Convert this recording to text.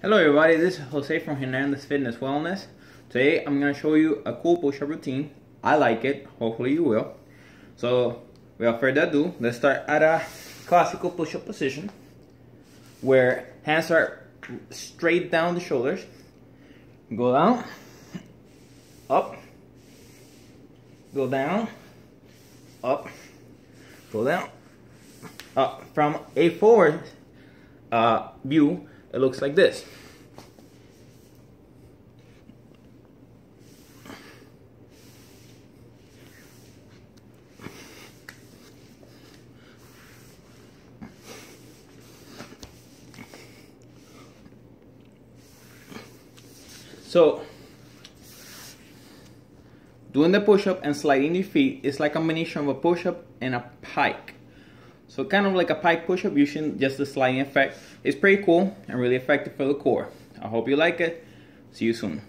Hello everybody, this is Jose from Hernandez Fitness Wellness. Today I'm going to show you a cool push-up routine. I like it, hopefully you will. So without further ado, let's start at a classical push-up position where hands are straight down the shoulders. Go down, up, go down, up, go down, up. From a forward uh, view, it looks like this. So, doing the push-up and sliding your feet is like a combination of a push-up and a pike. So kind of like a pike push-up using just the sliding effect. It's pretty cool and really effective for the core. I hope you like it. See you soon.